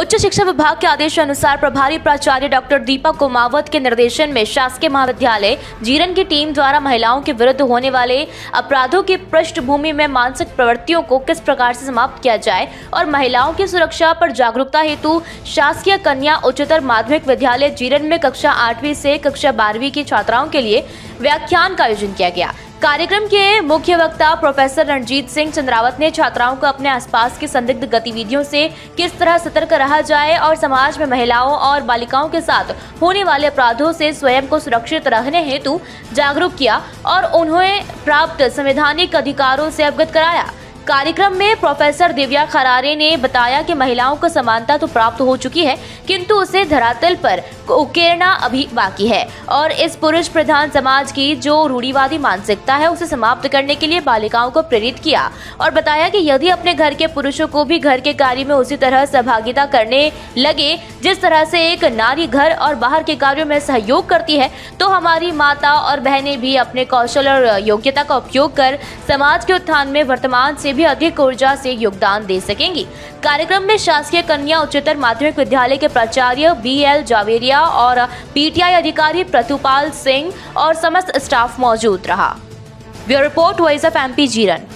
उच्च शिक्षा विभाग के आदेश अनुसार प्रभारी प्राचार्य डॉक्टर दीपक कुमावत के निर्देशन में शासकीय महाविद्यालय जीरन की टीम द्वारा महिलाओं के विरुद्ध होने वाले अपराधों की पृष्ठभूमि में मानसिक प्रवृत्तियों को किस प्रकार से समाप्त किया जाए और महिलाओं की सुरक्षा पर जागरूकता हेतु शासकीय कन्या उच्चतर माध्यमिक विद्यालय जीरन में कक्षा आठवीं से कक्षा बारहवीं की छात्राओं के लिए व्याख्यान का आयोजन किया गया। कार्यक्रम के मुख्य वक्ता प्रोफेसर रणजीत सिंह चंद्रावत ने छात्राओं को अपने आसपास की संदिग्ध गतिविधियों से किस तरह सतर्क रहा जाए और समाज में महिलाओं और बालिकाओं के साथ होने वाले अपराधों से स्वयं को सुरक्षित रहने हेतु जागरूक किया और उन्हें प्राप्त संवैधानिक अधिकारों से अवगत कराया। कार्यक्रम में प्रोफेसर दिव्या खरारे ने बताया कि महिलाओं को समानता तो प्राप्त हो चुकी है, किंतु उसे धरातल पर उकेरना अभी बाकी है। और इस पुरुष प्रधान समाज की जो रूढ़ीवादी मानसिकता है, उसे समाप्त करने के लिए बालिकाओं को प्रेरित किया और बताया कि यदि अपने घर के पुरुषों को भी घर के कार्य में उसी तरह सहभागिता करने लगे, जिस तरह से एक नारी घर और बाहर के कार्यों में सहयोग करती है तो हमारी माता और बहनें भी अपने कौशल और योग्यता का उपयोग कर समाज के उत्थान में वर्तमान से भी अधिक ऊर्जा से योगदान दे सकेंगी। कार्यक्रम में शासकीय कन्या उच्चतर माध्यमिक विद्यालय के प्राचार्य बी एल जावेरिया और पीटीआई अधिकारी प्रतुपाल सिंह और समस्त स्टाफ मौजूद रहा। Bureau report voice of M P Jiran